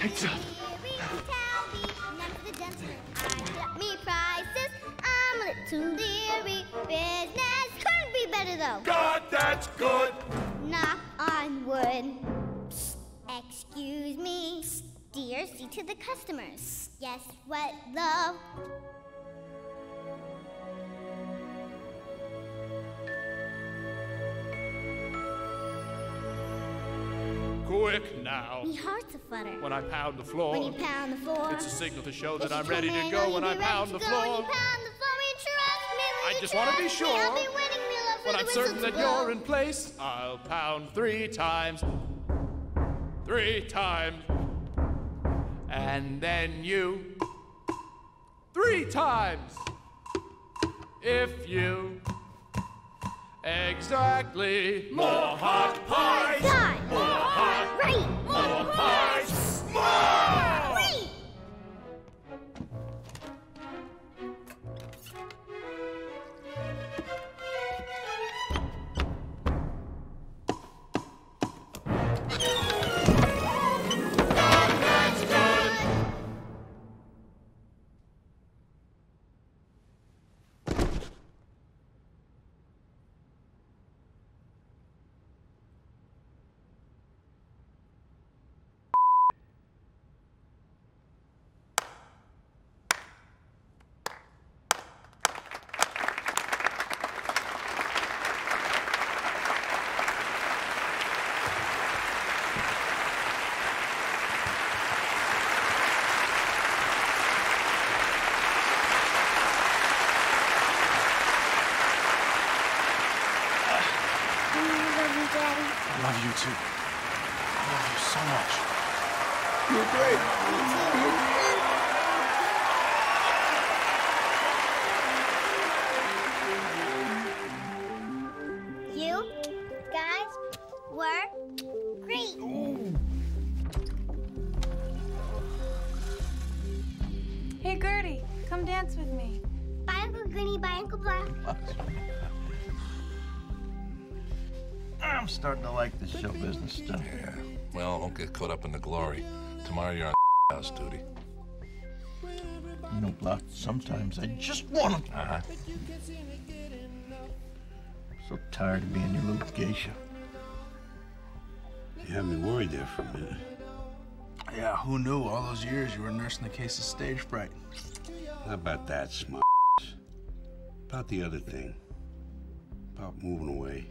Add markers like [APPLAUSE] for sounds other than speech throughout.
pizza. Me prices, I'm a little leery. Business couldn't be better though. God, that's good. Knock on wood. Psst, excuse me. Psst, dear, see to the customers. Yes, what, love? Quick now. Me heart's a flutter. When I pound the floor, When you pound the floor. it's a signal to show that I'm ready to go when I pound the go When you floor. pound the floor, will you trust me? Will I just wanna be trust me? I'll sure. be waiting, me love, for When I'm certain that you're in place, I'll pound three times. Three times. And then you. Three times. If you. Exactly. More hot Daddy. I love you too. I love you so much. You're great. You guys were great. Hey, Gertie, come dance with me. Bye, Uncle Goody. Bye, Uncle Block. I'm starting to like this show business stuff. Yeah. Well, don't get caught up in the glory. Tomorrow you're on [LAUGHS] house duty. You know, Block, sometimes I just want to. Uh-huh. So tired of being your little geisha. You had me worried there for a minute. Yeah, who knew all those years you were nursing the case of stage fright? Not about that, smart. About the other thing. About moving away.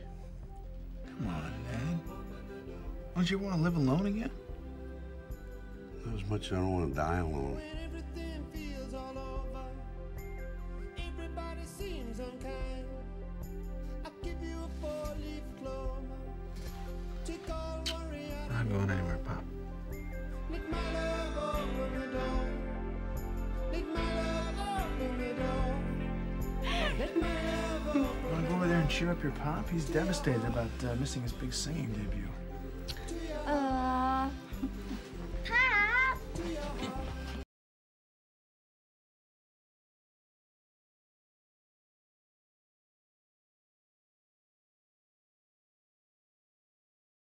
Don't you want to live alone again? Not as much as I don't want to die alone. I'm not going anywhere, Pop. Want to go over there and cheer up your pop? He's devastated about uh, missing his big singing debut uh,